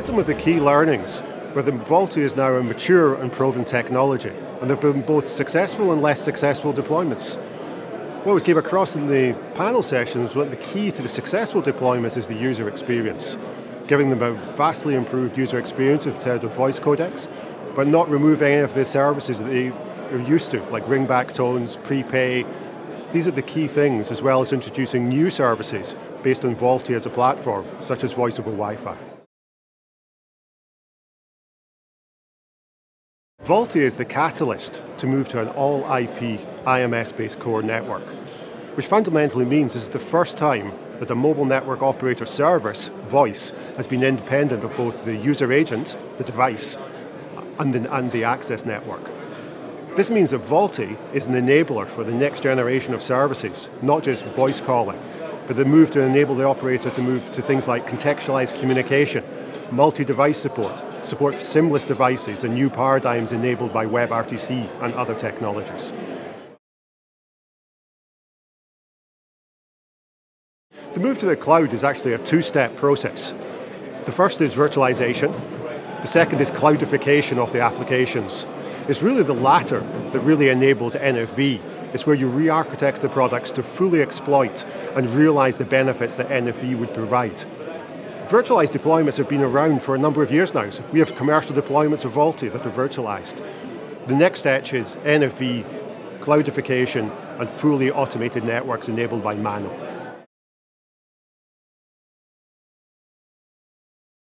some of the key learnings were that VoLTE is now a mature and proven technology, and there have been both successful and less successful deployments. What we came across in the panel sessions was that the key to the successful deployments is the user experience, giving them a vastly improved user experience in terms of voice codecs, but not removing any of the services that they are used to, like ringback tones, prepay. These are the key things, as well as introducing new services based on VoLTE as a platform, such as voice over Wi-Fi. VoLTE is the catalyst to move to an all-IP IMS-based core network, which fundamentally means this is the first time that a mobile network operator service, voice, has been independent of both the user agent, the device, and the, and the access network. This means that VoLTE is an enabler for the next generation of services, not just voice calling, but the move to enable the operator to move to things like contextualized communication, multi-device support, support SIM-less devices and new paradigms enabled by WebRTC and other technologies. The move to the cloud is actually a two-step process. The first is virtualization, the second is cloudification of the applications. It's really the latter that really enables NFV. It's where you re-architect the products to fully exploit and realize the benefits that NFV would provide. Virtualized deployments have been around for a number of years now. So we have commercial deployments of VoLTE that are virtualized. The next step is NFV, cloudification, and fully automated networks enabled by MANO.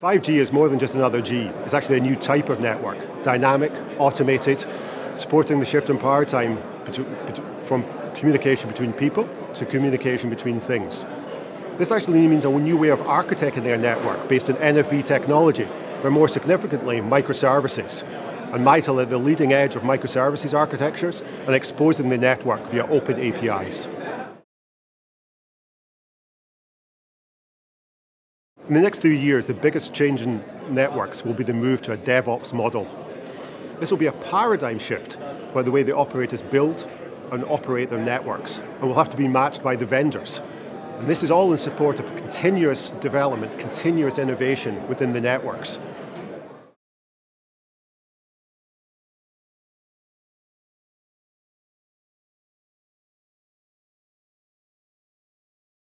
5G is more than just another G. It's actually a new type of network, dynamic, automated, supporting the shift in power time from communication between people to communication between things. This actually means a new way of architecting their network based on NFV technology, but more significantly, microservices. And Mitel at the leading edge of microservices architectures and exposing the network via open APIs. In the next few years, the biggest change in networks will be the move to a DevOps model. This will be a paradigm shift by the way the operators build and operate their networks, and will have to be matched by the vendors. And this is all in support of continuous development, continuous innovation within the networks.